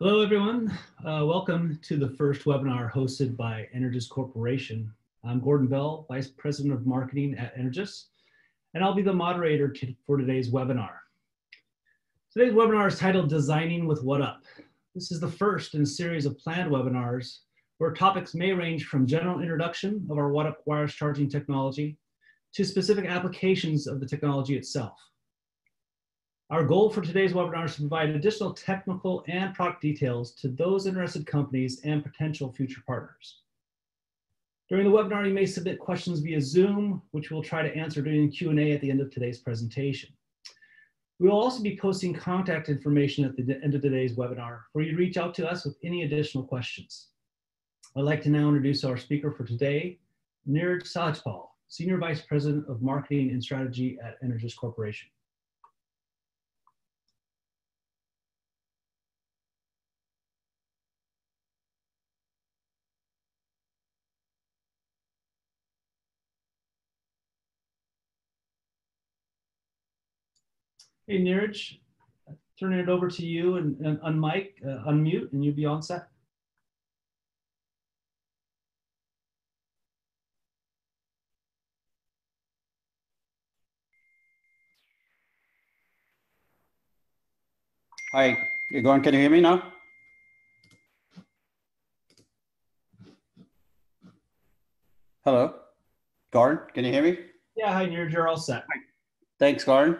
Hello, everyone. Uh, welcome to the first webinar hosted by Energous Corporation. I'm Gordon Bell, Vice President of Marketing at Energous, and I'll be the moderator for today's webinar. Today's webinar is titled Designing with WattUp. This is the first in a series of planned webinars where topics may range from general introduction of our WattUp wireless charging technology to specific applications of the technology itself. Our goal for today's webinar is to provide additional technical and product details to those interested companies and potential future partners. During the webinar, you may submit questions via Zoom, which we'll try to answer during Q&A at the end of today's presentation. We will also be posting contact information at the end of today's webinar for you to reach out to us with any additional questions. I'd like to now introduce our speaker for today, Neeraj Sajpal, Senior Vice President of Marketing and Strategy at Energous Corporation. Hey, Neeraj, turning it over to you and, and unmic, uh, unmute, and you'll be on set. Hi, Gordon, can you hear me now? Hello, Gordon, can you hear me? Yeah, hi, Neeraj, you're all set. Thanks, Gordon.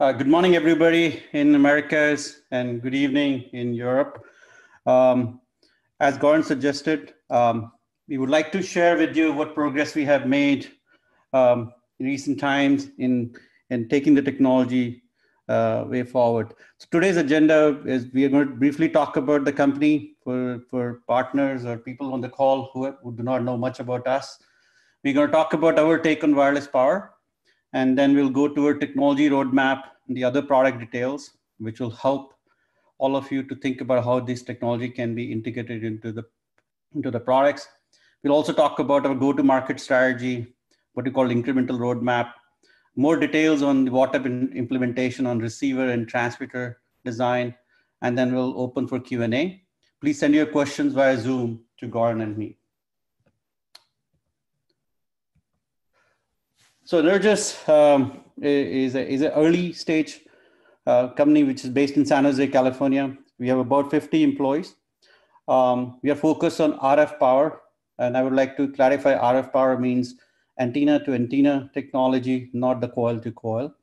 Uh, good morning, everybody in Americas, and good evening in Europe. Um, as Gordon suggested, um, we would like to share with you what progress we have made um, in recent times in, in taking the technology uh, way forward. So today's agenda is we are going to briefly talk about the company for, for partners or people on the call who, who do not know much about us. We're going to talk about our take on wireless power and then we'll go to a technology roadmap and the other product details, which will help all of you to think about how this technology can be integrated into the, into the products. We'll also talk about our go-to-market strategy, what we call incremental roadmap, more details on the WattUp implementation on receiver and transmitter design, and then we'll open for Q&A. Please send your questions via Zoom to Gordon and me. So Energous um, is a, is an early stage uh, company which is based in San Jose, California. We have about 50 employees. Um, we are focused on RF power, and I would like to clarify RF power means antenna to antenna technology, not the coil to coil.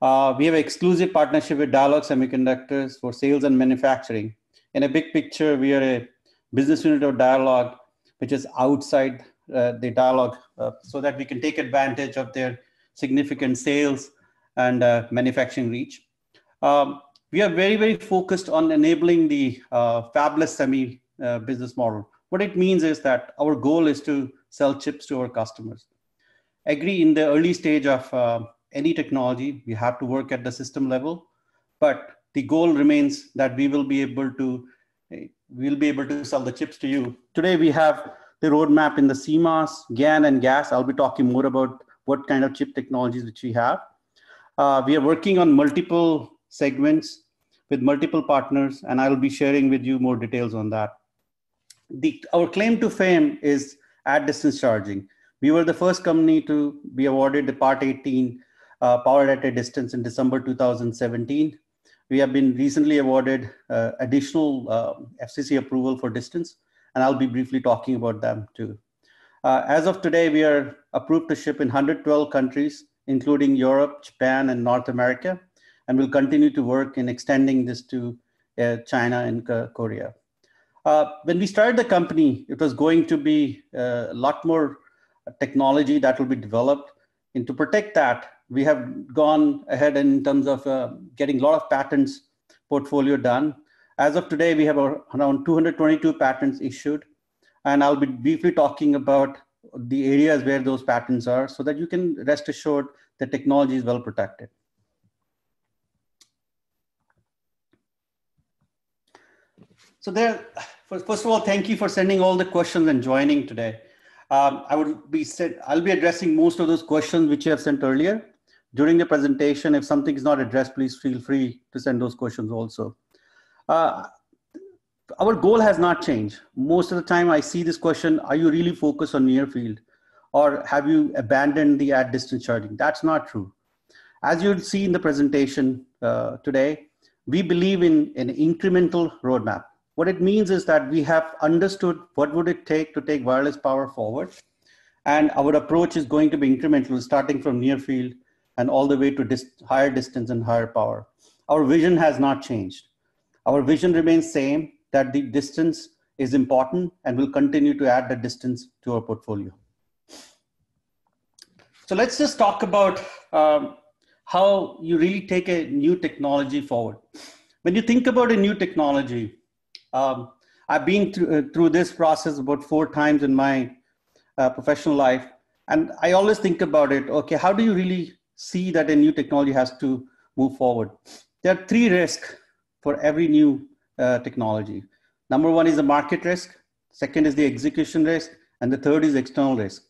Uh, we have exclusive partnership with Dialog Semiconductors for sales and manufacturing. In a big picture, we are a business unit of Dialog, which is outside the Dialog uh, so that we can take advantage of their significant sales and uh, manufacturing reach. Um, we are very, very focused on enabling the fabless semi business model. What it means is that our goal is to sell chips to our customers. Agree in the early stage of uh, any technology, we have to work at the system level, but the goal remains that we will be able to we'll be able to sell the chips to you. Today we have the roadmap in the CMOS, GaN, and GaAs. I'll be talking more about what kind of chip technologies which we have. Uh, we are working on multiple segments with multiple partners, and I'll be sharing with you more details on that. The, our claim to fame is at distance charging. We were the first company to be awarded the Part 18 uh, at a distance in December 2017. We have been recently awarded uh, additional uh, FCC approval for distance and I'll be briefly talking about them too. Uh, as of today, we are approved to ship in 112 countries, including Europe, Japan, and North America, and we'll continue to work in extending this to uh, China and uh, Korea. when we started the company, it was going to be uh, a lot more technology that will be developed. And to protect that, we have gone ahead in terms of uh, getting a lot of patents portfolio done as of today, we have around 222 patents issued, and I'll be briefly talking about the areas where those patents are so that you can rest assured the technology is well protected. So there, first of all, thank you for sending all the questions and joining today. Um, I would be said, I'll be addressing most of those questions which you have sent earlier. During the presentation, if something is not addressed, please feel free to send those questions also. Uh, our goal has not changed. Most of the time, I see this question Are you really focused on near field? Or have you abandoned the at distance charging? That's not true. As you'll see in the presentation uh, today, we believe in an incremental roadmap. What it means is that we have understood what would it take to take wireless power forward. And our approach is going to be incremental, starting from near field and all the way to higher distance and higher power. Our vision has not changed. Our vision remains same that the distance is important and we'll continue to add the distance to our portfolio. So let's just talk about um, how you really take a new technology forward. When you think about a new technology, um, I've been through, uh, through this process about four times in my uh, professional life. And I always think about it okay, how do you really see that a new technology has to move forward? There are three risks for every new uh, technology. Number one is the market risk, second is the execution risk, and the third is external risk.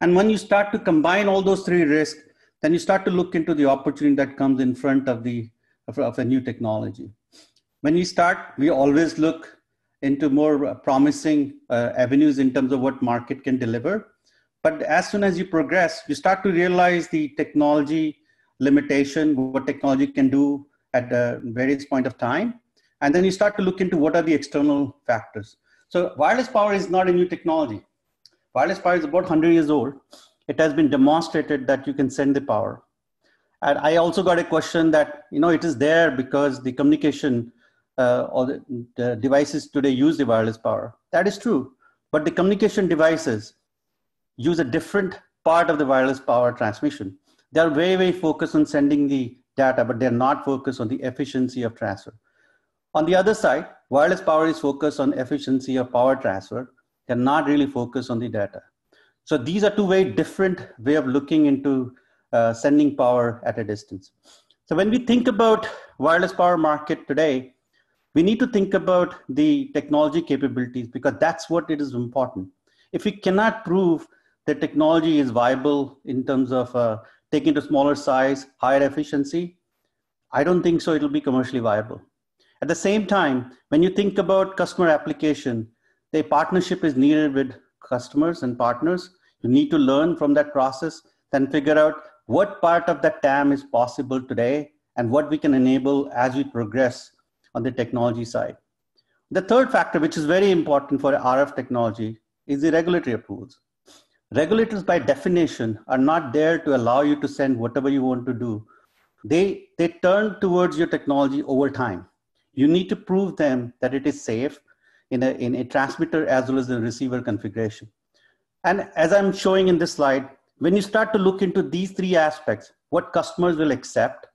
And when you start to combine all those three risks, then you start to look into the opportunity that comes in front of the of, of a new technology. When we start, we always look into more promising uh, avenues in terms of what market can deliver. But as soon as you progress, you start to realize the technology limitation, what technology can do at the various point of time. And then you start to look into what are the external factors. So wireless power is not a new technology. Wireless power is about 100 years old. It has been demonstrated that you can send the power. And I also got a question that, you know, it is there because the communication uh, or the, the devices today use the wireless power. That is true. But the communication devices use a different part of the wireless power transmission. They are very, very focused on sending the data, but they're not focused on the efficiency of transfer. On the other side, wireless power is focused on efficiency of power transfer. They're not really focused on the data. So these are two very different way of looking into uh, sending power at a distance. So when we think about wireless power market today, we need to think about the technology capabilities because that's what it is important. If we cannot prove that technology is viable in terms of uh, taking to smaller size, higher efficiency, I don't think so it'll be commercially viable. At the same time, when you think about customer application, the partnership is needed with customers and partners. You need to learn from that process, then figure out what part of that TAM is possible today and what we can enable as we progress on the technology side. The third factor, which is very important for RF technology, is the regulatory approvals. Regulators, by definition, are not there to allow you to send whatever you want to do. They, they turn towards your technology over time. You need to prove them that it is safe in a, in a transmitter as well as the receiver configuration. And as I'm showing in this slide, when you start to look into these three aspects, what customers will accept,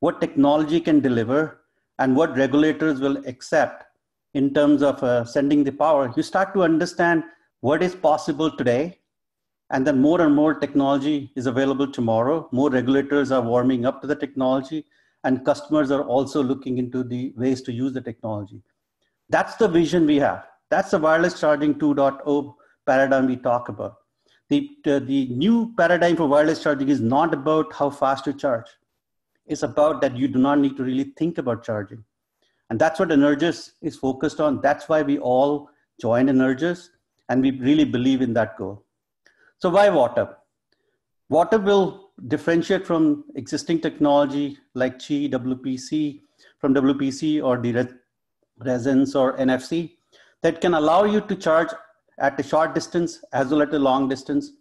what technology can deliver, and what regulators will accept in terms of uh, sending the power, you start to understand what is possible today. And then more and more technology is available tomorrow. More regulators are warming up to the technology, and customers are also looking into the ways to use the technology. That's the vision we have. That's the wireless charging 2.0 paradigm we talk about. The, uh, the new paradigm for wireless charging is not about how fast you charge It's about that you do not need to really think about charging. And that's what Energous is focused on. That's why we all joined Energous and we really believe in that goal. So why WattUp? WattUp will differentiate from existing technology like Qi, WPC, from WPC or the resonance or NFC that can allow you to charge at a short distance as well as a long distance.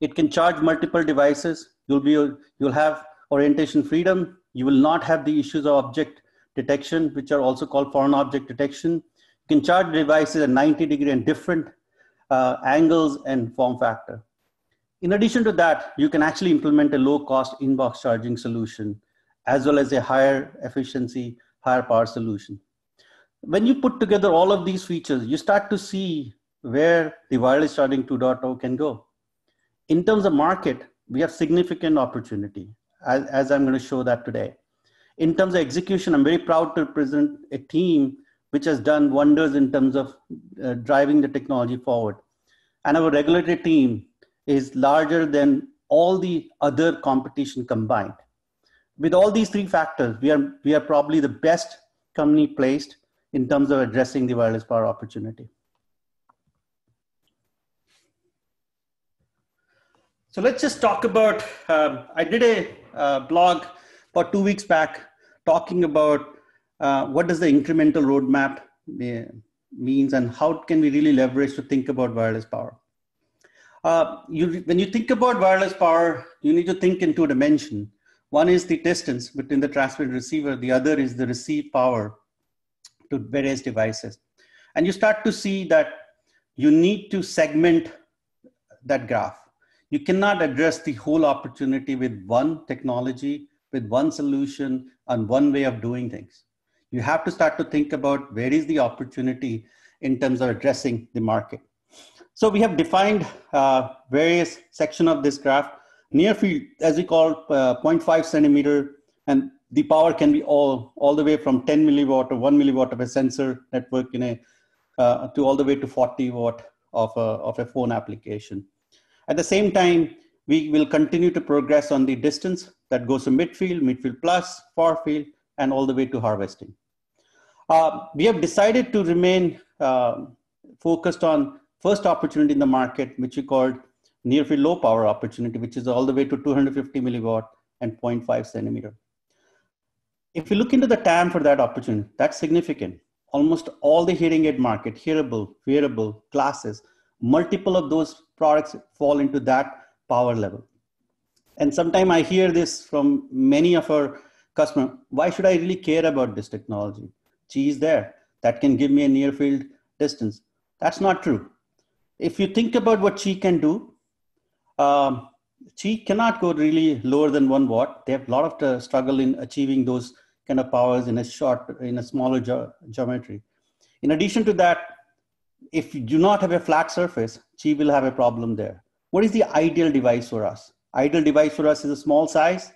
It can charge multiple devices. You'll be you'll have orientation freedom. You will not have the issues of object detection, which are also called foreign object detection. You can charge devices at 90 degree and different uh, angles and form factor. In addition to that, you can actually implement a low cost inbox charging solution as well as a higher efficiency, higher power solution. When you put together all of these features, you start to see where the wireless charging 2.0 can go. In terms of market, we have significant opportunity as, as I'm going to show that today. In terms of execution, I'm very proud to present a team which has done wonders in terms of uh, driving the technology forward. And our regulatory team is larger than all the other competition combined. With all these three factors, we are, we are probably the best company placed in terms of addressing the wireless power opportunity. So let's just talk about, um, I did a uh, blog about two weeks back talking about uh, what does the incremental roadmap means and how can we really leverage to think about wireless power. Uh, you, when you think about wireless power, you need to think in two dimensions. One is the distance between the transmitter and receiver. The other is the receive power to various devices. And you start to see that you need to segment that graph. You cannot address the whole opportunity with one technology, with one solution, and one way of doing things. You have to start to think about where is the opportunity in terms of addressing the market. So we have defined uh, various section of this graph. Near field, as we call uh, 0.5 centimeter, and the power can be all, all the way from 10 milliwatt or 1 milliwatt of a sensor network in a, uh, to all the way to 40 watt of a, of a phone application. At the same time, we will continue to progress on the distance that goes to midfield, midfield plus, far field, and all the way to harvesting. Uh, we have decided to remain uh, focused on first opportunity in the market, which we called near field low power opportunity, which is all the way to 250 milliwatt and 0.5 centimeter. If you look into the TAM for that opportunity, that's significant. Almost all the hearing aid market, hearable, wearable, glasses, multiple of those products fall into that power level. And sometimes I hear this from many of our customers. Why should I really care about this technology? Qi is there. That can give me a near field distance. That's not true. If you think about what Qi can do, um, Qi cannot go really lower than one watt. They have a lot of the struggle in achieving those kind of powers in a short, in a smaller ge geometry. In addition to that, if you do not have a flat surface, Qi will have a problem there. What is the ideal device for us? Ideal device for us is a small size,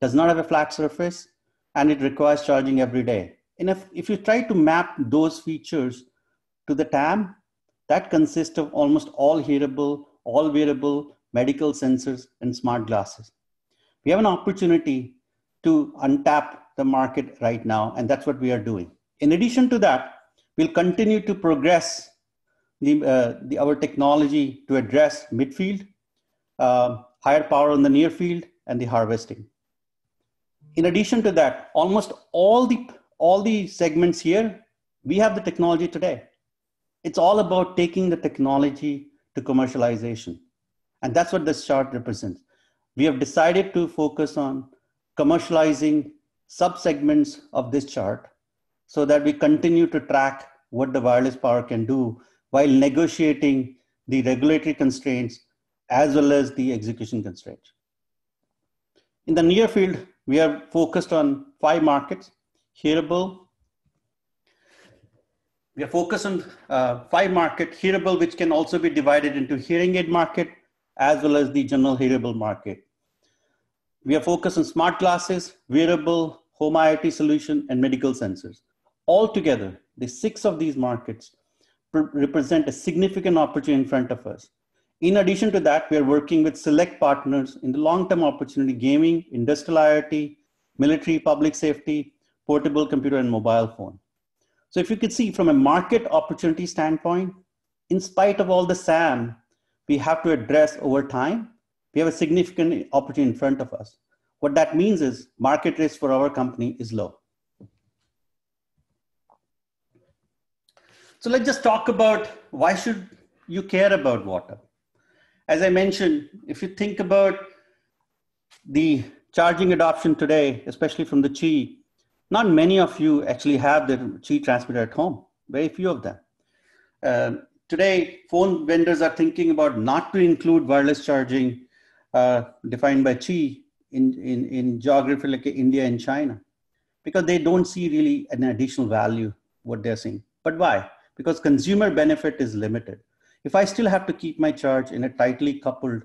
does not have a flat surface, and it requires charging every day. And if, if you try to map those features to the TAM, that consists of almost all hearable, all wearable medical sensors and smart glasses. We have an opportunity to untap the market right now, and that's what we are doing. In addition to that, we'll continue to progress the, uh, the, our technology to address midfield, uh, higher power on the near field, and the harvesting. In addition to that, almost all the, all the segments here, we have the technology today. It's all about taking the technology to commercialization. And that's what this chart represents. We have decided to focus on commercializing subsegments of this chart so that we continue to track what the wireless power can do while negotiating the regulatory constraints as well as the execution constraints. In the near field, we are focused on five markets, hearable. We are focused on uh, five market, hearable, which can also be divided into hearing aid market, as well as the general hearable market. We are focused on smart glasses, wearable, home IoT solution, and medical sensors. Altogether, the six of these markets represent a significant opportunity in front of us. In addition to that, we are working with select partners in the long-term opportunity gaming, industrial IoT, military, public safety, portable computer, and mobile phone. So if you could see from a market opportunity standpoint, in spite of all the SAM we have to address over time, we have a significant opportunity in front of us. What that means is market risk for our company is low. So let's just talk about why should you care about WattUp? As I mentioned, if you think about the charging adoption today, especially from the Qi, not many of you actually have the Qi transmitter at home, very few of them. Uh, today, phone vendors are thinking about not to include wireless charging uh, defined by Qi in, in, in geography like India and China because they don't see really an additional value what they're seeing. But why? because consumer benefit is limited. If I still have to keep my charge in a tightly coupled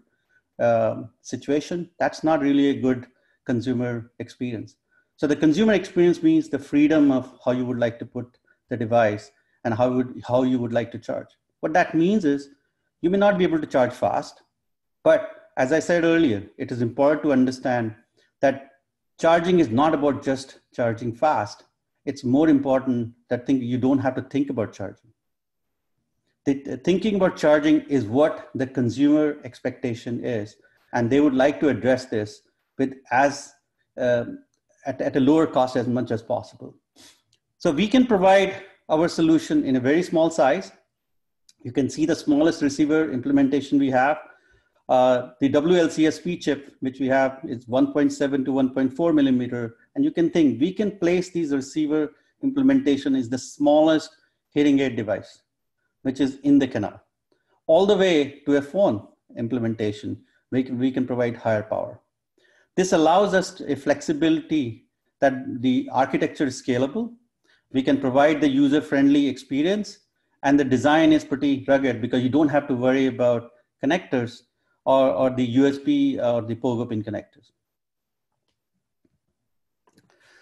uh, situation, that's not really a good consumer experience. So the consumer experience means the freedom of how you would like to put the device and how, would, how you would like to charge. What that means is you may not be able to charge fast, but as I said earlier, it is important to understand that charging is not about just charging fast. it's more important that think you don't have to think about charging. The, thinking about charging is what the consumer expectation is, and they would like to address this with as uh, at, at a lower cost as much as possible. So we can provide our solution in a very small size. You can see the smallest receiver implementation we have. Uh, the WLCSP chip, which we have, is 1.7 to 1.4 millimeter. And you can think we can place these receiver implementation is the smallest hearing aid device, which is in the canal, all the way to a phone implementation. We can, we can provide higher power. This allows us a flexibility that the architecture is scalable. We can provide the user-friendly experience and the design is pretty rugged because you don't have to worry about connectors or, or the USB or the Pogo pin connectors.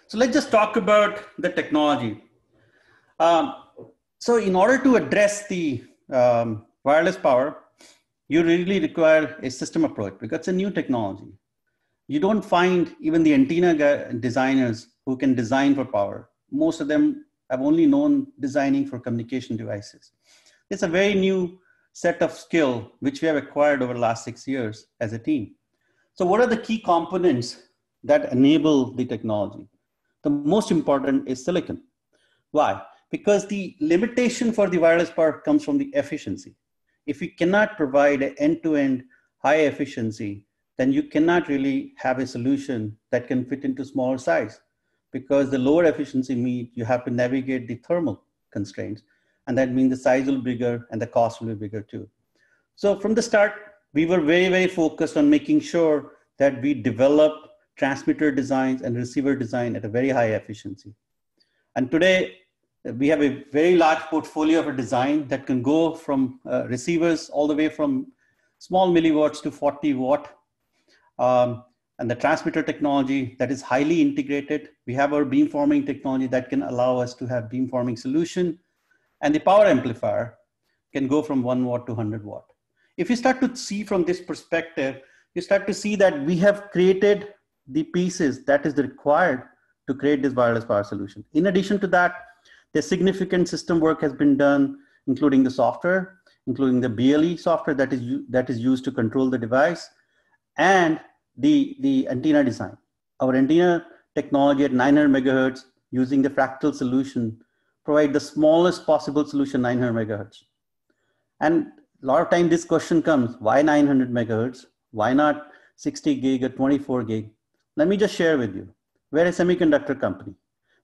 So let's just talk about the technology. Um, so in order to address the um, wireless power, you really require a system approach because it's a new technology. You don't find even the antenna designers who can design for power. Most of them have only known designing for communication devices. It's a very new set of skill which we have acquired over the last six years as a team. So what are the key components that enable the technology? The most important is silicon. Why? Because the limitation for the wireless power comes from the efficiency. If we cannot provide an end-to-end high efficiency, then you cannot really have a solution that can fit into smaller size because the lower efficiency means you have to navigate the thermal constraints and that means the size will be bigger and the cost will be bigger too. So from the start, we were very, very focused on making sure that we develop transmitter designs and receiver design at a very high efficiency. And today, we have a very large portfolio of a design that can go from uh, receivers all the way from small milliwatts to 40 watt. Um, and the transmitter technology that is highly integrated. We have our beamforming technology that can allow us to have beamforming solution and the power amplifier can go from one watt to 100 watt. If you start to see from this perspective, you start to see that we have created the pieces that is required to create this wireless power solution. In addition to that, the significant system work has been done, including the software, including the BLE software that is, that is used to control the device, and the, the antenna design. Our antenna technology at 900 megahertz using the fractal solution provide the smallest possible solution, 900 megahertz. And a lot of time this question comes, why 900 megahertz? Why not 60 gig or 24 gig? Let me just share with you. We're a semiconductor company.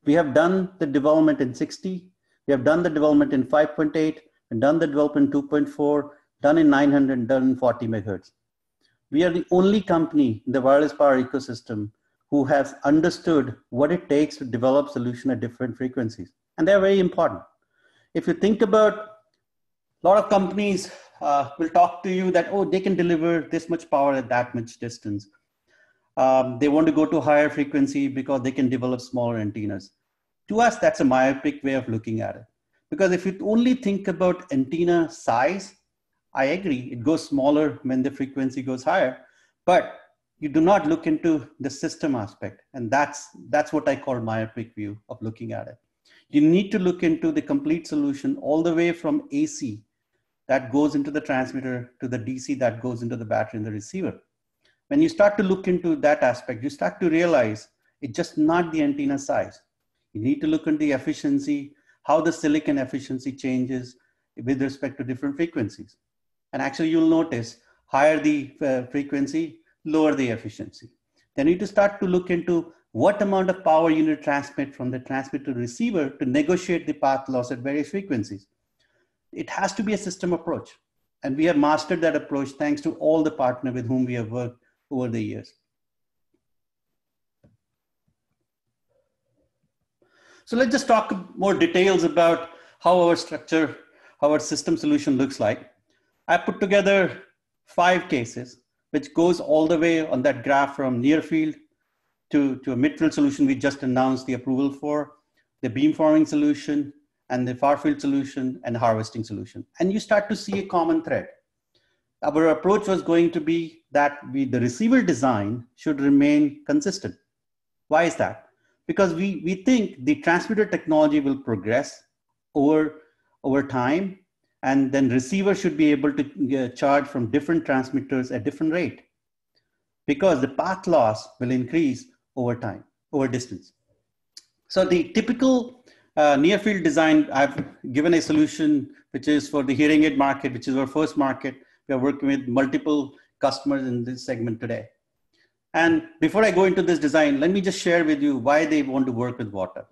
We have done the development in 60, we have done the development in 5.8, and done the development 2.4, done in 900, and done in 40 megahertz. We are the only company in the wireless power ecosystem who has understood what it takes to develop solution at different frequencies and they're very important. If you think about a lot of companies uh, will talk to you that, oh, they can deliver this much power at that much distance. Um, they want to go to higher frequency because they can develop smaller antennas. To us, that's a myopic way of looking at it. Because if you only think about antenna size, I agree, it goes smaller when the frequency goes higher, but you do not look into the system aspect. And that's, that's what I call myopic view of looking at it you need to look into the complete solution all the way from AC that goes into the transmitter to the DC that goes into the battery and the receiver. When you start to look into that aspect, you start to realize it's just not the antenna size. You need to look into the efficiency, how the silicon efficiency changes with respect to different frequencies. And actually you'll notice higher the uh, frequency, lower the efficiency. Then you need to start to look into what amount of power you need to transmit from the transmitter to receiver to negotiate the path loss at various frequencies. It has to be a system approach. And we have mastered that approach thanks to all the partner with whom we have worked over the years. So let's just talk more details about how our structure, how our system solution looks like. I put together five cases, which goes all the way on that graph from near field to, to a midfield solution we just announced the approval for, the beamforming solution, and the far field solution and harvesting solution. And you start to see a common thread. Our approach was going to be that we, the receiver design should remain consistent. Why is that? because we, we think the transmitter technology will progress over, over time and then receiver should be able to uh, charge from different transmitters at different rate because the path loss will increase over time, over distance. So the typical uh, near field design, I've given a solution which is for the hearing aid market, which is our first market. We are working with multiple customers in this segment today. And before I go into this design, let me just share with you why they want to work with WattUp.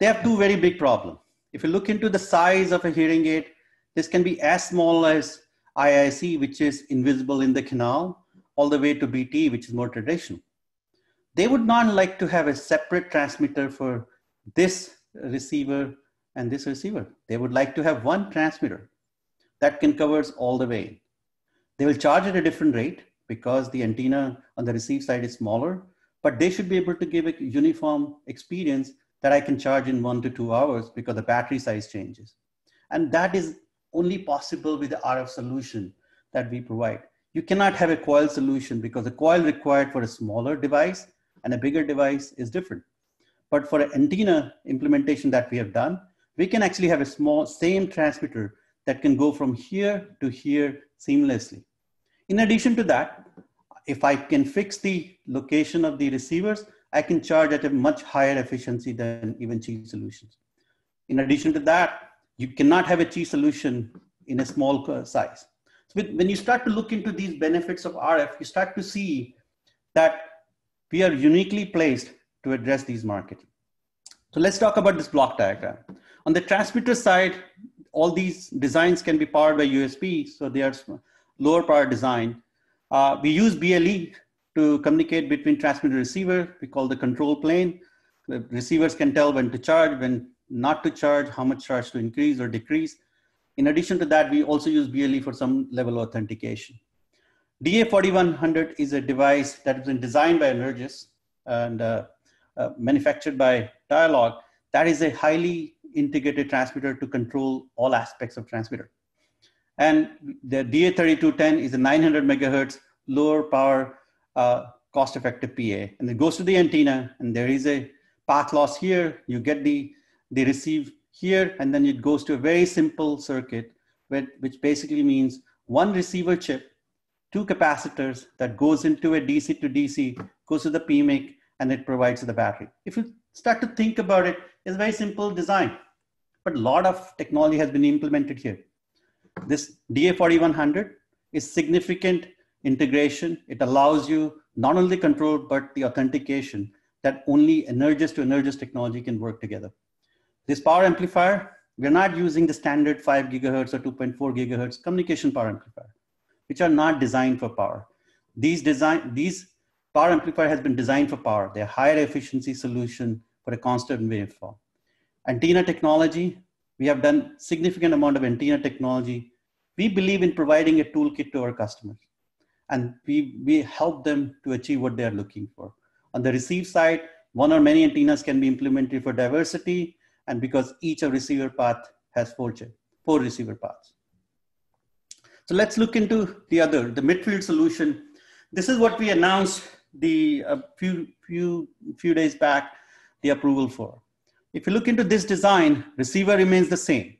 They have two very big problems. If you look into the size of a hearing aid, this can be as small as IIC, which is invisible in the canal, all the way to BT, which is more traditional. They would not like to have a separate transmitter for this receiver and this receiver. They would like to have one transmitter that can covers all the way. They will charge at a different rate because the antenna on the receive side is smaller, but they should be able to give a uniform experience that I can charge in one to two hours because the battery size changes. And that is only possible with the RF solution that we provide. You cannot have a coil solution because the coil required for a smaller device and a bigger device is different. But for an antenna implementation that we have done, we can actually have a small same transmitter that can go from here to here seamlessly. In addition to that, if I can fix the location of the receivers, I can charge at a much higher efficiency than even Qi solutions. In addition to that, you cannot have a Qi solution in a small size. So when you start to look into these benefits of RF, you start to see that we are uniquely placed to address these markets. So let's talk about this block diagram. On the transmitter side, all these designs can be powered by USB, so they are lower power design. Uh, we use BLE to communicate between transmitter and receiver. We call the control plane. The receivers can tell when to charge, when not to charge, how much charge to increase or decrease. In addition to that, we also use BLE for some level of authentication. DA4100 is a device that has been designed by Energous and uh, uh, manufactured by Dialog. That is a highly integrated transmitter to control all aspects of transmitter. And the DA3210 is a 900 megahertz lower power uh, cost effective PA. And it goes to the antenna and there is a path loss here. You get the, the receive here and then it goes to a very simple circuit which basically means one receiver chip, two capacitors that goes into a DC to DC, goes to the PMIC and it provides the battery. If you start to think about it, it's a very simple design, but a lot of technology has been implemented here. This DA4100 is significant integration. It allows you not only control, but the authentication that only Energous to Energous technology can work together. This power amplifier, we're not using the standard 5 gigahertz or 2.4 gigahertz communication power amplifier, which are not designed for power. These, design, these power amplifier has been designed for power. They're higher efficiency solution for a constant waveform. Antenna technology, we have done significant amount of antenna technology. We believe in providing a toolkit to our customers and we, we help them to achieve what they're looking for. On the receive side, one or many antennas can be implemented for diversity and because each of receiver path has four, four receiver paths. So let's look into the other, the midfield solution. This is what we announced the a few, few, few days back, the approval for. If you look into this design, receiver remains the same.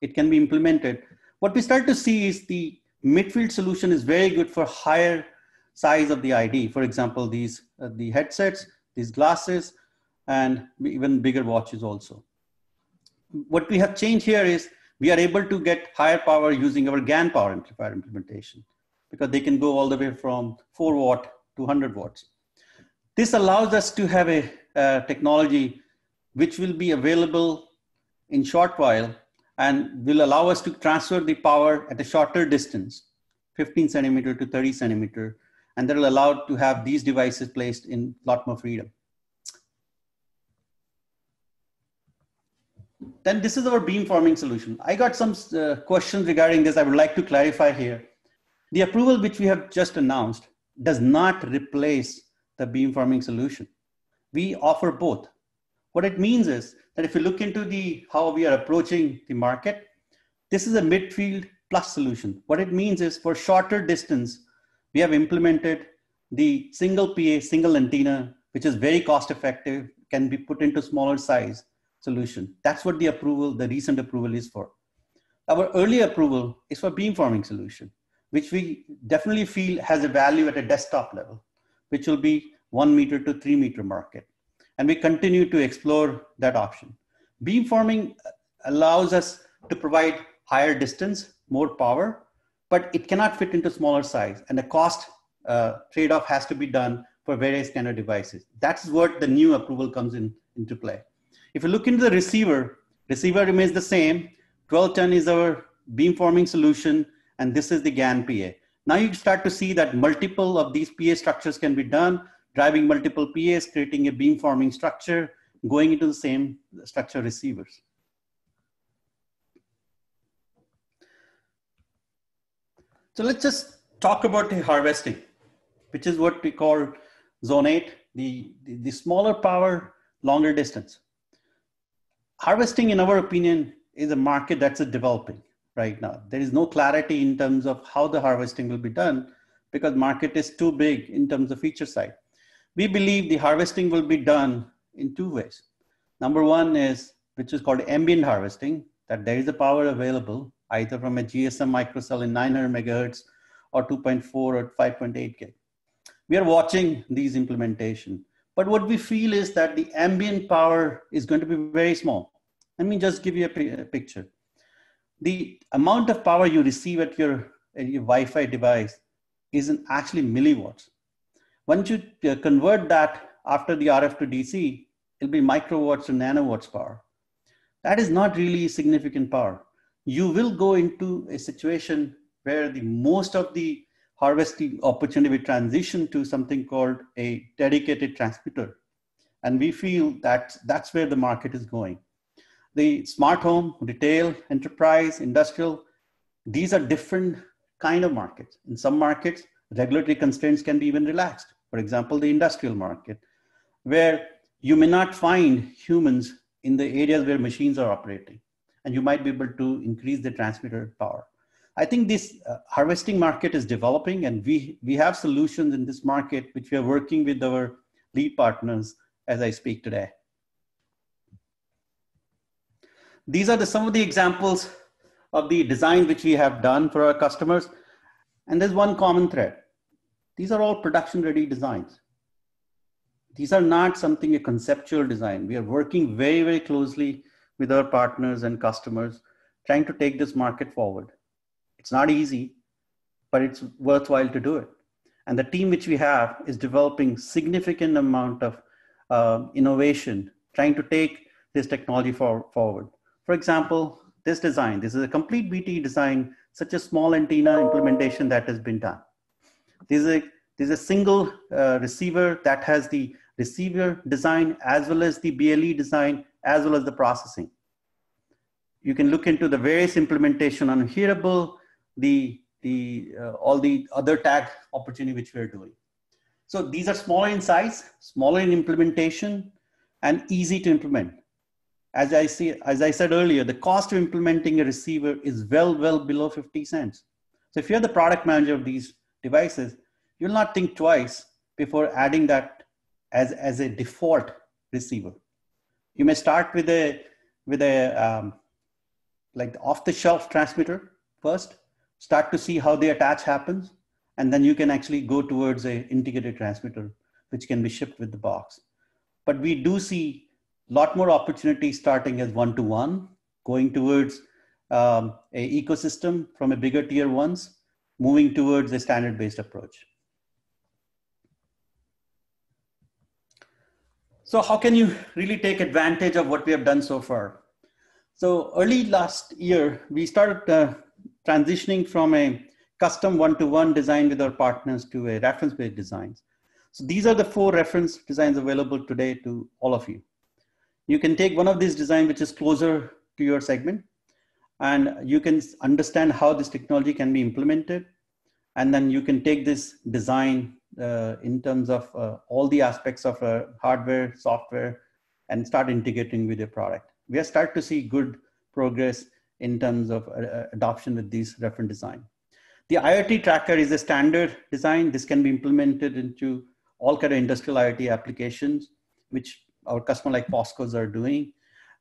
It can be implemented. What we start to see is the midfield solution is very good for higher size of the ID. For example, these uh, the headsets, these glasses, and even bigger watches also. What we have changed here is we are able to get higher power using our GaN power amplifier implementation because they can go all the way from 4 watt to 100 watts. This allows us to have a technology which will be available in short while and will allow us to transfer the power at a shorter distance, 15 centimeter to 30 centimeter, and that will allow to have these devices placed in a lot more freedom. Then this is our beamforming solution. I got some uh, questions regarding this I would like to clarify here. The approval which we have just announced does not replace the beamforming solution. We offer both. What it means is that if you look into the how we are approaching the market, this is a midfield plus solution. What it means is for shorter distance, we have implemented the single PA, single antenna, which is very cost effective, can be put into smaller size solution. That's what the approval, the recent approval is for. Our early approval is for beamforming solution, which we definitely feel has a value at a desktop level, which will be one meter to three meter market. And we continue to explore that option. Beamforming allows us to provide higher distance, more power, but it cannot fit into smaller size. And the cost uh, trade-off has to be done for various kind of devices. That's what the new approval comes in into play. If you look into the receiver, receiver remains the same. 1210 is our beamforming solution, and this is the GaN PA. Now you start to see that multiple of these PA structures can be done, driving multiple PAs, creating a beamforming structure, going into the same structure receivers. So let's just talk about the harvesting, which is what we call zone eight, the, the, the smaller power, longer distance. Harvesting, in our opinion, is a market that's developing right now. There is no clarity in terms of how the harvesting will be done because market is too big in terms of feature side. We believe the harvesting will be done in two ways. Number one is, which is called ambient harvesting, that there is a power available either from a GSM microcell in 900 megahertz or 2.4 or 5.8K. We are watching these implementation, but what we feel is that the ambient power is going to be very small. Let me just give you a, picture. The amount of power you receive at your, at your Wi-Fi device is in actually milliwatts. Once you uh, convert that after the RF to DC, it'll be microwatts to nanowatts power. That is not really significant power you will go into a situation where the most of the harvesting opportunity will transition to something called a dedicated transmitter. And we feel that that's where the market is going. The smart home, retail, enterprise, industrial, these are different kind of markets. In some markets, regulatory constraints can be even relaxed. For example, the industrial market, where you may not find humans in the areas where machines are operating and you might be able to increase the transmitter power. I think this uh, harvesting market is developing and we, we have solutions in this market which we are working with our lead partners as I speak today. These are the, some of the examples of the design which we have done for our customers. And there's one common thread. These are all production ready designs. These are not something a conceptual design. We are working very, very closely with our partners and customers, trying to take this market forward. It's not easy, but it's worthwhile to do it. And the team which we have is developing significant amount of uh, innovation, trying to take this technology for, forward. For example, this design, this is a complete BT design, such a small antenna implementation that has been done. This is a, this is a single uh, receiver that has the receiver design as well as the BLE design as well as the processing. You can look into the various implementation on hearable, the, the, uh, all the other tag opportunity which we're doing. So these are smaller in size, smaller in implementation, and easy to implement. As I, see, as I said earlier, the cost of implementing a receiver is well, well below 50 cents. So if you're the product manager of these devices, you'll not think twice before adding that as, as a default receiver. You may start with a with a um, like off the shelf transmitter first. Start to see how the attach happens, and then you can actually go towards a integrated transmitter, which can be shipped with the box. But we do see a lot more opportunity starting as one to one, going towards um, a ecosystem from a bigger tier ones, moving towards a standard based approach. So how can you really take advantage of what we have done so far? So early last year, we started uh, transitioning from a custom one-to-one design with our partners to a reference-based designs. So these are the four reference designs available today to all of you. You can take one of these designs which is closer to your segment and you can understand how this technology can be implemented. And then you can take this design uh, in terms of uh, all the aspects of uh, hardware, software, and start integrating with your product. We are start to see good progress in terms of adoption with these reference design. The IoT tracker is a standard design. This can be implemented into all kind of industrial IoT applications, which our customer like Fosco's are doing.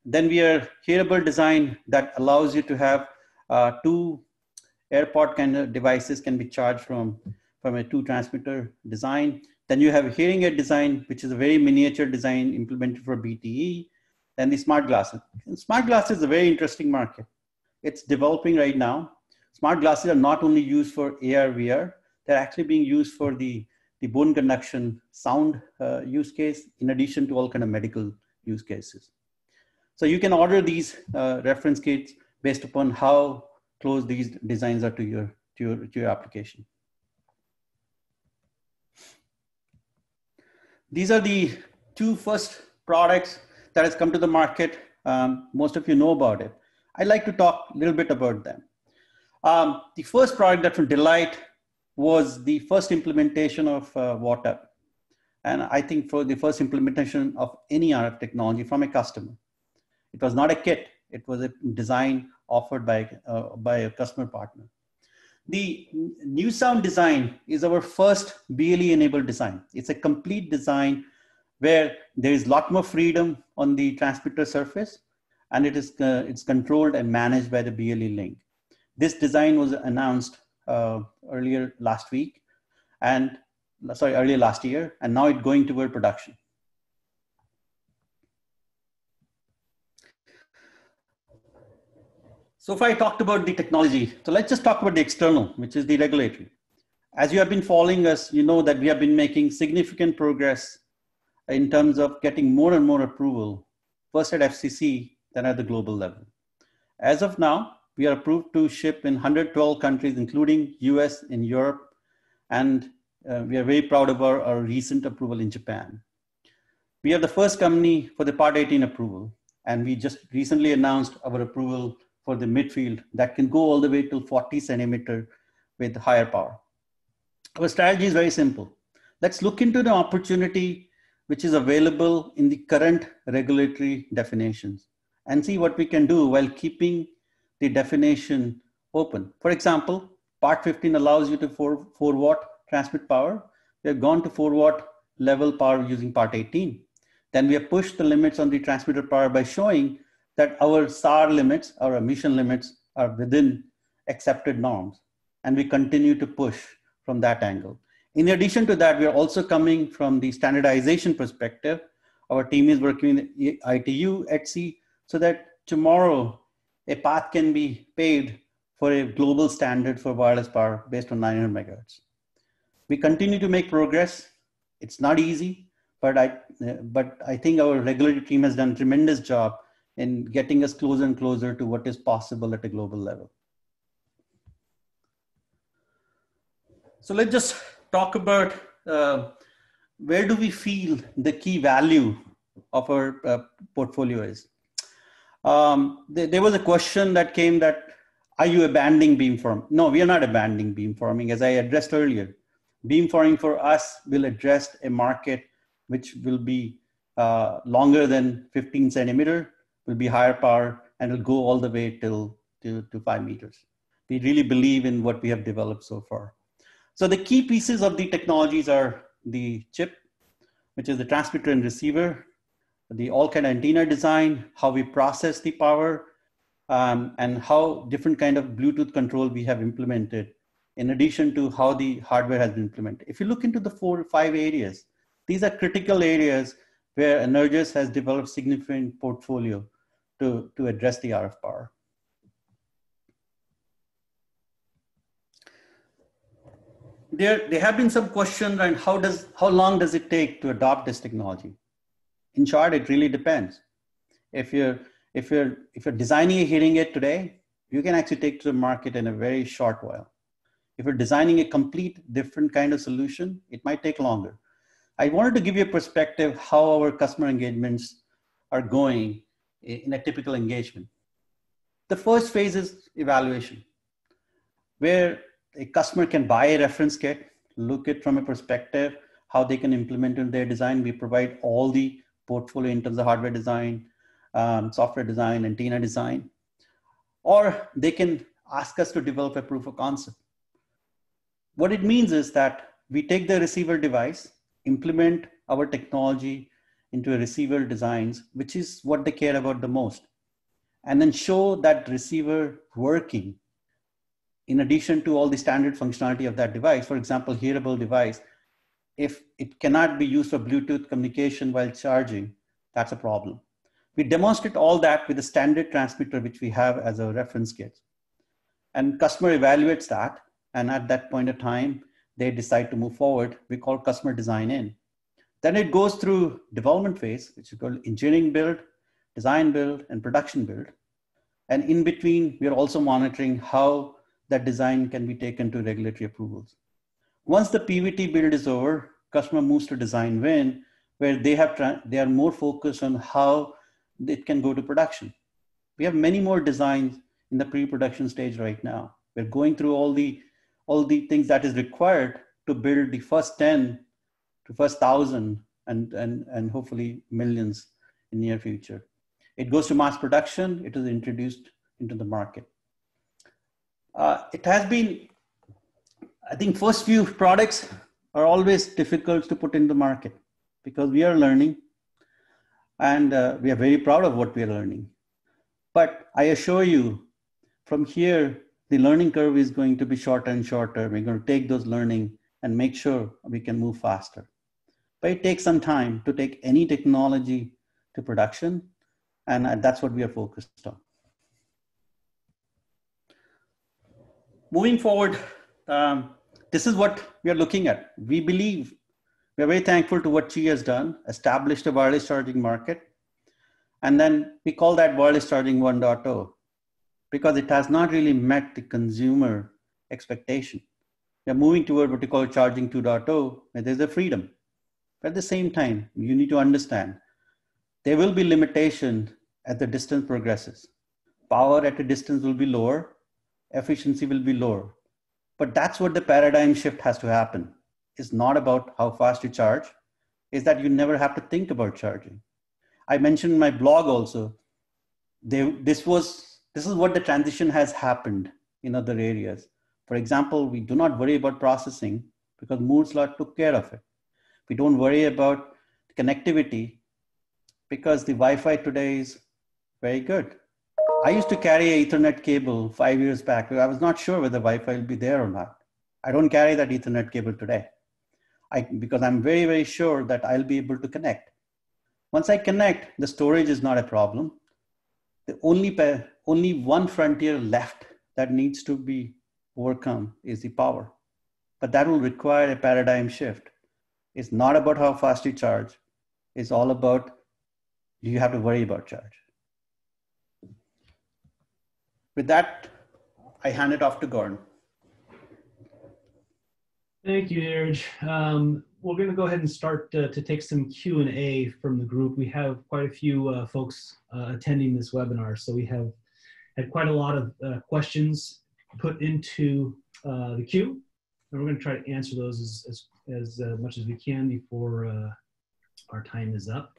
Then we are hearable design that allows you to have uh, two AirPod kind of devices can be charged from, from a two transmitter design. Then you have hearing aid design, which is a very miniature design implemented for BTE. Then the smart glasses. And smart glasses is a very interesting market. It's developing right now. Smart glasses are not only used for AR, VR, they're actually being used for the, the bone conduction sound uh, use case, in addition to all kind of medical use cases. So you can order these uh, reference kits based upon how close these designs are to your, to your, to your application. These are the two first products that has come to the market. Um, most of you know about it. I'd like to talk a little bit about them. Um, the first product that from Delight was the first implementation of uh, WattUp. And I think for the first implementation of any RF technology from a customer. It was not a kit, it was a design offered by, uh, by a customer partner. The new sound design is our first BLE enabled design. It's a complete design where there is a lot more freedom on the transmitter surface and it is uh, it's controlled and managed by the BLE link. This design was announced uh, earlier last week and sorry, earlier last year, and now it's going toward production. So if I talked about the technology, so let's just talk about the external, which is the regulatory. As you have been following us, you know that we have been making significant progress in terms of getting more and more approval, first at FCC, then at the global level. As of now, we are approved to ship in 112 countries, including US and Europe, and uh, we are very proud of our, our recent approval in Japan. We are the first company for the Part 18 approval, and we just recently announced our approval for the midfield that can go all the way to 40 centimeter with higher power. Our strategy is very simple. Let's look into the opportunity which is available in the current regulatory definitions and see what we can do while keeping the definition open. For example, part 15 allows you to 4, 4 watt transmit power. We have gone to 4 watt level power using part 18. Then we have pushed the limits on the transmitter power by showing that our SAR limits, our emission limits are within accepted norms. And we continue to push from that angle. In addition to that, we are also coming from the standardization perspective. Our team is working with ITU, ETSI, so that tomorrow a path can be paved for a global standard for wireless power based on 900 megahertz. We continue to make progress. It's not easy, but I, but I think our regulatory team has done a tremendous job in getting us closer and closer to what is possible at a global level. So let's just talk about uh, where do we feel the key value of our uh, portfolio is. Um, there, there was a question that came that are you abandoning beamforming? No, we are not abandoning beamforming. As I addressed earlier, beamforming for us will address a market which will be uh, longer than 15 centimeter will be higher power and will go all the way till to, to five meters. We really believe in what we have developed so far. So the key pieces of the technologies are the chip, which is the transmitter and receiver, the all kind of antenna design, how we process the power, um, and how different kind of Bluetooth control we have implemented, in addition to how the hardware has been implemented. If you look into the four or five areas, these are critical areas where Energous has developed significant portfolio to, to address the RF power. There, there have been some questions on how, does, how long does it take to adopt this technology? In short, it really depends. If you're, if you're, if you're designing a hearing aid today, you can actually take to the market in a very short while. If you're designing a complete different kind of solution, it might take longer. I wanted to give you a perspective how our customer engagements are going in a typical engagement. The first phase is evaluation, where a customer can buy a reference kit, look it from a perspective, how they can implement in their design. We provide all the portfolio in terms of hardware design, um, software design, antenna design, or they can ask us to develop a proof of concept. What it means is that we take the receiver device, implement our technology into a receiver designs, which is what they care about the most. And then show that receiver working in addition to all the standard functionality of that device. For example, hearable device, if it cannot be used for Bluetooth communication while charging, that's a problem. We demonstrate all that with a standard transmitter, which we have as a reference kit. And customer evaluates that. And at that point of time, they decide to move forward. We call customer design in. Then it goes through development phase, which is called engineering build, design build, and production build. And in between, we are also monitoring how that design can be taken to regulatory approvals. Once the PVT build is over, customer moves to design win, where they have they are more focused on how it can go to production. We have many more designs in the pre-production stage right now. We're going through all the all the things that is required to build the first 10 to first thousand and, and, and hopefully millions in near future. It goes to mass production, it is introduced into the market. Uh, it has been, I think first few products are always difficult to put in the market because we are learning and uh, we are very proud of what we are learning. But I assure you, from here, the learning curve is going to be shorter and shorter. We're going to take those learning and make sure we can move faster. But it takes some time to take any technology to production, and that's what we are focused on. Moving forward, um, this is what we are looking at. We believe we are very thankful to what Qi has done, established a wireless charging market. And then we call that wireless charging 1.0 because it has not really met the consumer expectation. We are moving toward what we call charging 2.0, where there's a freedom. But at the same time, you need to understand there will be limitation as the distance progresses. Power at a distance will be lower, efficiency will be lower. But that's what the paradigm shift has to happen. It's not about how fast you charge, is that you never have to think about charging. I mentioned in my blog also, they, this was this is what the transition has happened in other areas. For example, we do not worry about processing because Moore's law took care of it. We don't worry about connectivity because the Wi-Fi today is very good. I used to carry a Ethernet cable five years back. I was not sure whether Wi-Fi will be there or not. I don't carry that Ethernet cable today I, because I'm very, very sure that I'll be able to connect. Once I connect, the storage is not a problem. The only, only one frontier left that needs to be overcome is the power. But that will require a paradigm shift. It's not about how fast you charge. It's all about do you have to worry about charge. With that, I hand it off to Gordon. Thank you, Neeraj. Um, we're going to go ahead and start uh, to take some Q&A from the group. We have quite a few uh, folks uh, attending this webinar, so we have had quite a lot of uh, questions put into uh, the queue, and we're going to try to answer those as, as, as much as we can before our time is up.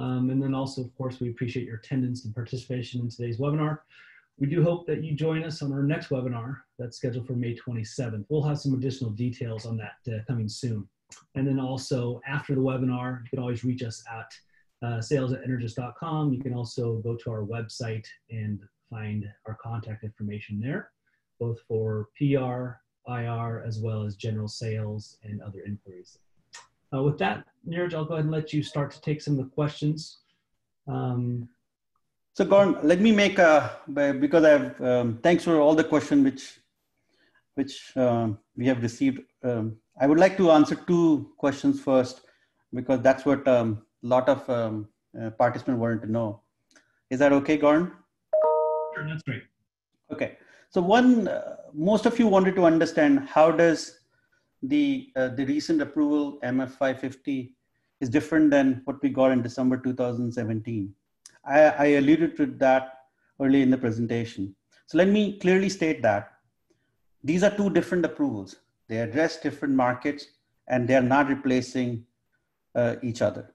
Um, and then also, of course, we appreciate your attendance and participation in today's webinar. We do hope that you join us on our next webinar that's scheduled for May 27th. We'll have some additional details on that uh, coming soon. And then also after the webinar, you can always reach us at uh, sales at energous.com. You can also go to our website and find our contact information there, both for PR, IR, as well as general sales and other inquiries. Uh, with that, Neeraj, I'll go ahead and let you start to take some of the questions. Um, so Gordon, let me make a, because I've, um, thanks for all the questions which, which um, we have received. Um, I would like to answer two questions first, because that's what a um, lot of um, uh, participants wanted to know. Is that okay, Gordon? Sure, that's great. Okay. So one, uh, most of you wanted to understand how does the, uh, the recent approval MF550 is different than what we got in December 2017. I, I alluded to that early in the presentation. So let me clearly state that these are two different approvals. They address different markets and they're not replacing uh, each other.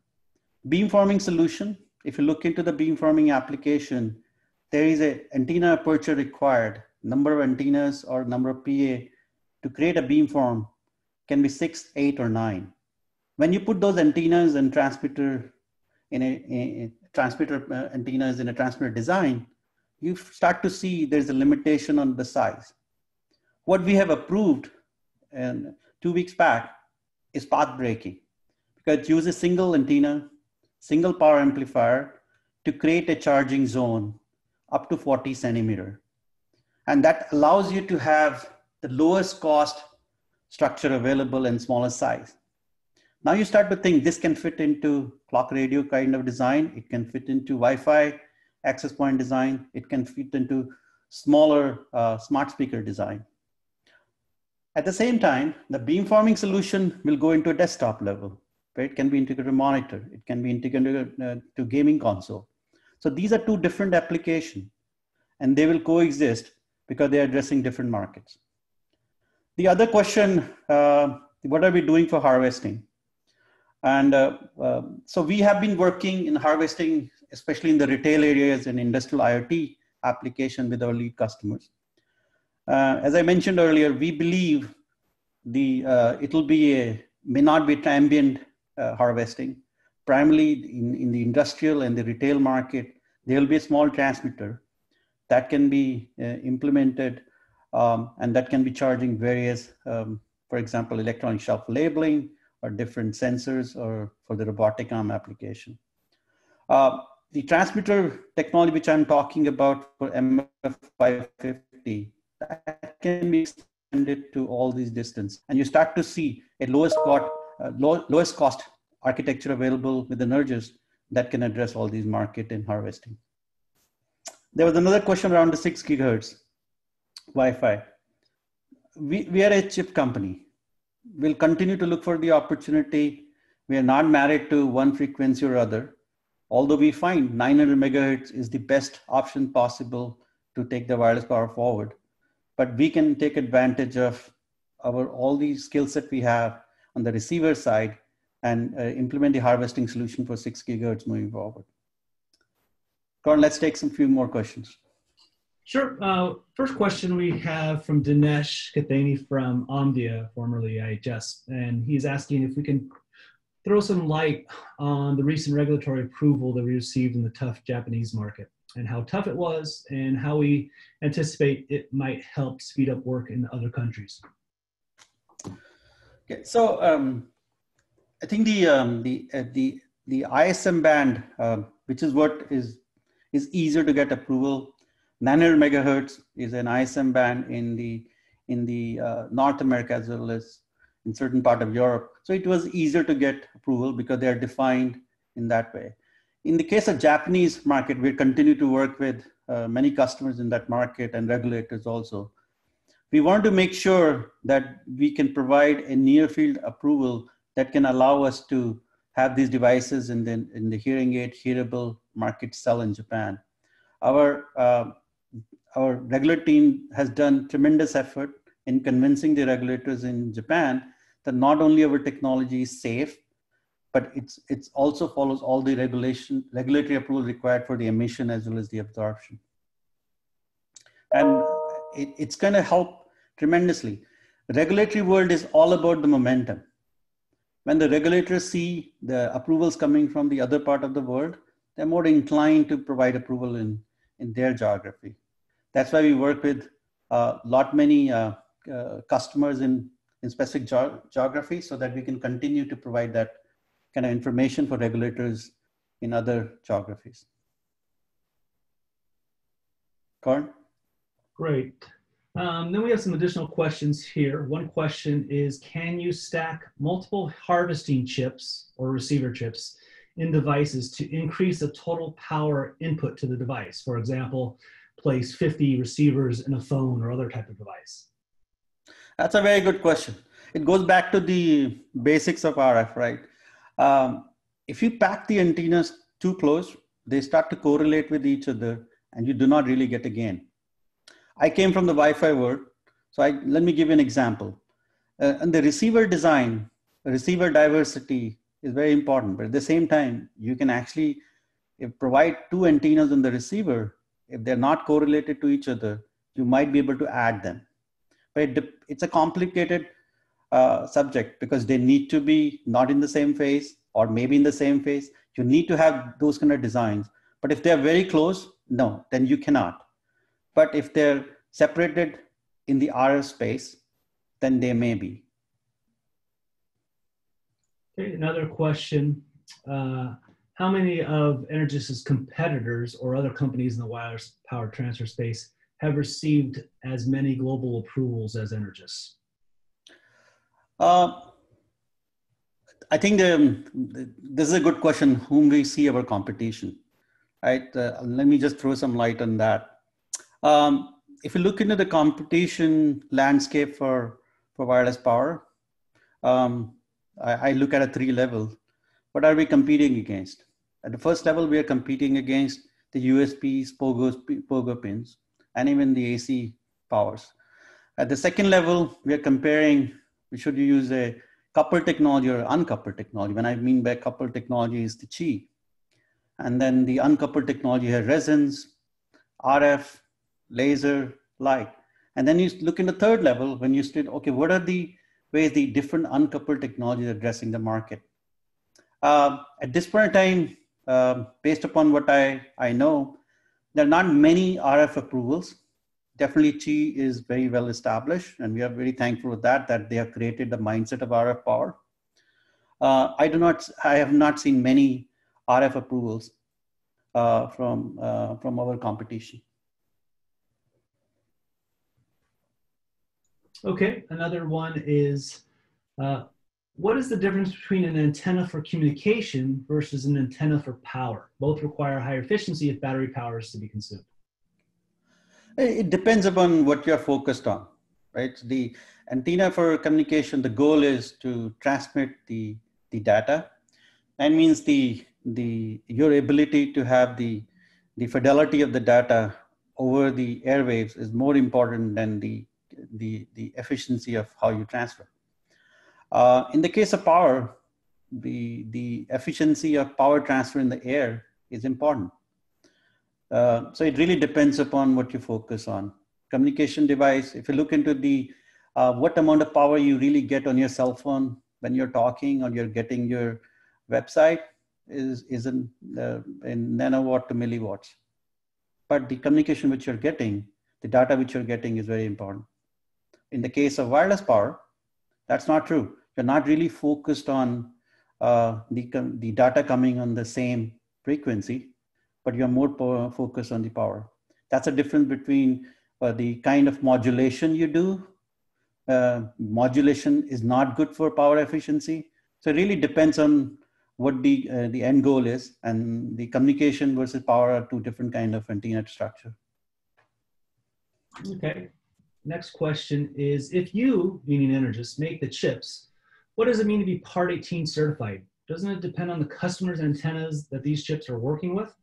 Beamforming solution, if you look into the beamforming application, there is a antenna aperture required, number of antennas or number of PA to create a beamform can be six, eight, or nine. When you put those antennas and transmitter in a, a transmitter uh, antennas in a transmitter design, you start to see there's a limitation on the size. What we have approved and two weeks back is path breaking because it uses single antenna, single power amplifier to create a charging zone up to 40 centimeter. And that allows you to have the lowest cost structure available in smaller size. Now you start to think this can fit into clock radio kind of design. It can fit into Wi-Fi access point design. It can fit into smaller uh, smart speaker design. At the same time, the beamforming solution will go into a desktop level. It can be integrated monitor. It can be integrated uh, to gaming console. So these are two different applications and they will coexist because they're addressing different markets. The other question, uh, what are we doing for harvesting? And uh, uh, so we have been working in harvesting, especially in the retail areas and industrial IoT application with our lead customers. Uh, as I mentioned earlier, we believe the it will be a may not be ambient harvesting. Primarily in, in the industrial and the retail market, there will be a small transmitter that can be uh, implemented um, and that can be charging various, um, for example, electronic shelf labeling or different sensors or for the robotic arm application. Uh, the transmitter technology which I'm talking about for MF550, that can be extended to all these distance. And you start to see a lowest cost, uh, low, lowest cost architecture available with the Energous that can address all these market and harvesting. There was another question around the six gigahertz Wi-Fi. We, we are a chip company. We'll continue to look for the opportunity. We are not married to one frequency or other. Although we find 900 megahertz is the best option possible to take the wireless power forward. But we can take advantage of our all the skill set we have on the receiver side and uh, implement the harvesting solution for six gigahertz moving forward. Gordon, let's take some few more questions. Sure. Uh, first question we have from Dinesh Kithany from Omdia, formerly IHS, and he's asking if we can throw some light on the recent regulatory approval that we received in the tough Japanese market and how tough it was and how we anticipate it might help speed up work in other countries. Okay, so um, I think the um, the uh, the the ISM band, uh, which is what is is easier to get approval 900 megahertz is an ISM band in the in the uh, North America as well as in certain part of Europe. So it was easier to get approval because they are defined in that way. In the case of Japanese market, we continue to work with uh, many customers in that market and regulators also. We want to make sure that we can provide a near field approval that can allow us to have these devices in the, in the hearing aid hearable market sell in Japan. Our uh, our regular team has done tremendous effort in convincing the regulators in Japan that not only our technology is safe, but it's, it's also follows all the regulation, regulatory approval required for the emission as well as the absorption. And it, it's going to help tremendously. The regulatory world is all about the momentum. When the regulators see the approvals coming from the other part of the world, they're more inclined to provide approval in, in their geography. That's why we work with a uh, lot many uh, uh, customers in, in specific ge geography so that we can continue to provide that kind of information for regulators in other geographies. Karn? Great. Um, then we have some additional questions here. One question is, can you stack multiple harvesting chips or receiver chips in devices to increase the total power input to the device? For example, place 50 receivers in a phone or other type of device? That's a very good question. It goes back to the basics of RF, right? Um, if you pack the antennas too close, they start to correlate with each other and you do not really get a gain. I came from the Wi-Fi world. So I, let me give you an example. Uh, and the receiver design, receiver diversity is very important. But at the same time, you can actually provide two antennas in the receiver if they're not correlated to each other, you might be able to add them. But it, it's a complicated uh, subject because they need to be not in the same phase or maybe in the same phase. You need to have those kind of designs. But if they're very close, no, then you cannot. But if they're separated in the RF space, then they may be. Okay, another question. Uh, how many of Energous's competitors or other companies in the wireless power transfer space have received as many global approvals as Energous? Uh, I think the, this is a good question. Whom we see our competition, right? Uh, let me just throw some light on that. Um, if you look into the competition landscape for for wireless power, um, I, I, look at a three level. What are we competing against? At the first level, we are competing against the USBs, POGOs, POGO pins, and even the AC powers. At the second level, we are comparing, we should you use a coupled technology or uncoupled technology? When I mean by coupled technology is the Qi. And then the uncoupled technology has resins, RF, laser, light. And then you look in the third level when you state, okay, what are the ways the different uncoupled technologies addressing the market? Uh, at this point in time, uh, based upon what I, I know, there are not many RF approvals. Definitely Qi is very well established and we are very thankful for that, that they have created the mindset of RF power. Uh, I do not, I have not seen many RF approvals uh, from, uh, from our competition. Okay, another one is, uh, what is the difference between an antenna for communication versus an antenna for power? Both require higher efficiency if battery power is to be consumed. It depends upon what you're focused on, right? The antenna for communication, the goal is to transmit the, the data. That means the, the, your ability to have the, the fidelity of the data over the airwaves is more important than the the, the efficiency of how you transfer. Uh, in the case of power, the, the efficiency of power transfer in the air is important. Uh, so it really depends upon what you focus on. Communication device, if you look into the uh, what amount of power you really get on your cell phone when you're talking or you're getting your website is, is in, uh, in nanowatt to milliwatts. But the communication which you're getting, the data which you're getting is very important. In the case of wireless power, that's not true. You're not really focused on uh, the, the data coming on the same frequency, but you're more focused on the power. That's a difference between uh, the kind of modulation you do. Uh, modulation is not good for power efficiency. So it really depends on what the, uh, the end goal is and the communication versus power are two different kind of antenna structure. Okay next question is, if you, meaning Energous, make the chips, what does it mean to be Part 18 certified? Doesn't it depend on the customer's antennas that these chips are working with?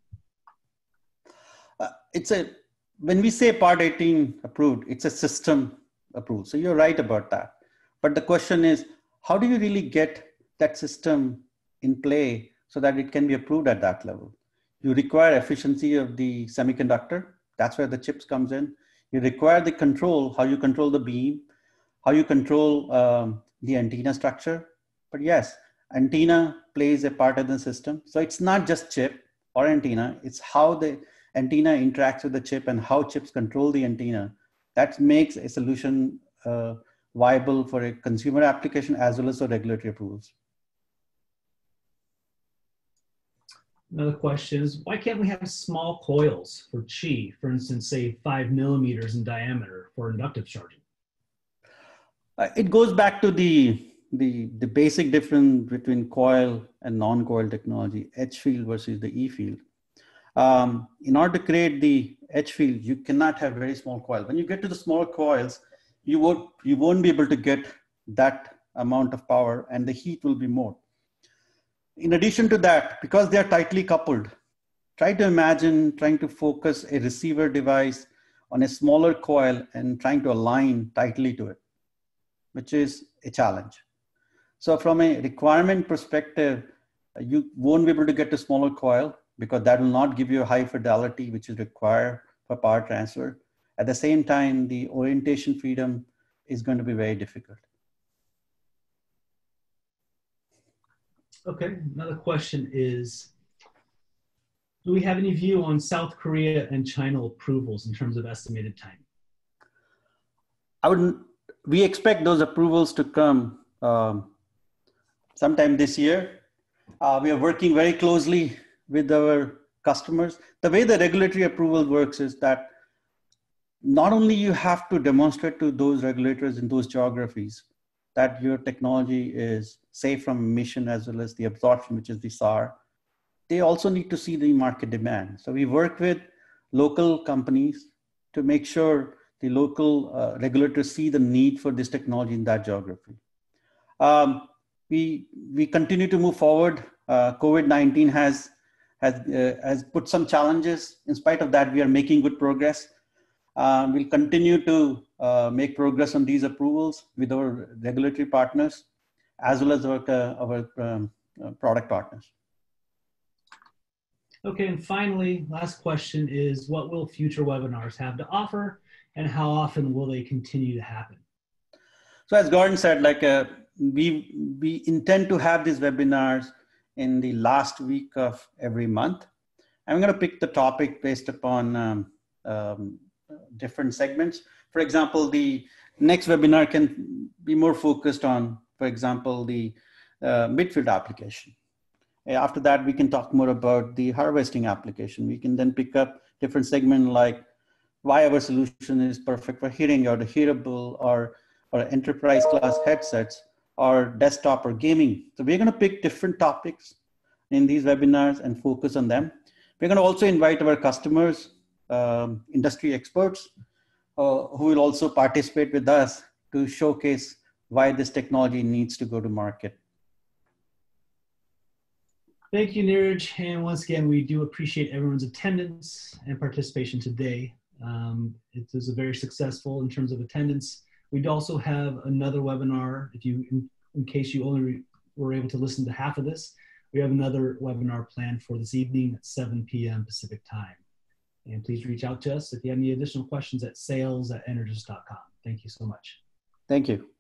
Uh, it's a, when we say Part 18 approved, it's a system approved. So you're right about that. But the question is, how do you really get that system in play so that it can be approved at that level? You require efficiency of the semiconductor. That's where the chips comes in. You require the control, how you control the beam, how you control um, the antenna structure. But yes, antenna plays a part of the system. So it's not just chip or antenna, it's how the antenna interacts with the chip and how chips control the antenna. That makes a solution uh, viable for a consumer application as well as for regulatory approvals. Another question is why can't we have small coils for Qi, for instance, say five millimeters in diameter for inductive charging? Uh, it goes back to the, the, the basic difference between coil and non-coil technology, H field versus the E field. Um, in order to create the H field, you cannot have very small coil. When you get to the small coils, you won't, you won't be able to get that amount of power and the heat will be more. In addition to that, because they are tightly coupled, try to imagine trying to focus a receiver device on a smaller coil and trying to align tightly to it, which is a challenge. So from a requirement perspective, uh, you won't be able to get a smaller coil because that will not give you a high fidelity, which is required for power transfer. At the same time, the orientation freedom is going to be very difficult. Okay, another question is Do we have any view on South Korea and China approvals in terms of estimated time? I would. We expect those approvals to come um, sometime this year. Uh, we are working very closely with our customers. The way the regulatory approval works is that not only you have to demonstrate to those regulators in those geographies that your technology is safe from emission as well as the absorption, which is the SAR, they also need to see the market demand. So we work with local companies to make sure the local uh, regulators see the need for this technology in that geography. Um, we, we continue to move forward. Uh, COVID-19 has, has, uh, has put some challenges. In spite of that, we are making good progress. Um, we'll continue to uh, make progress on these approvals with our regulatory partners as well as our, uh, our um, uh, product partners. Okay, and finally, last question is what will future webinars have to offer and how often will they continue to happen? So as Gordon said, like uh, we, we intend to have these webinars in the last week of every month. I'm going to pick the topic based upon um, um, different segments. For example, the next webinar can be more focused on, for example, the uh, midfield application. After that, we can talk more about the harvesting application. We can then pick up different segment like why our solution is perfect for hearing or the hearable or, or enterprise class headsets or desktop or gaming. So we're going to pick different topics in these webinars and focus on them. We're going to also invite our customers um, industry experts uh, who will also participate with us to showcase why this technology needs to go to market. Thank you, Neeraj. And once again, we do appreciate everyone's attendance and participation today. Um, it was a very successful in terms of attendance. We'd also have another webinar, if you, in, in case you only were able to listen to half of this, we have another webinar planned for this evening at 7 p.m. Pacific time. And please reach out to us if you have any additional questions at sales at energous.com. Thank you so much. Thank you.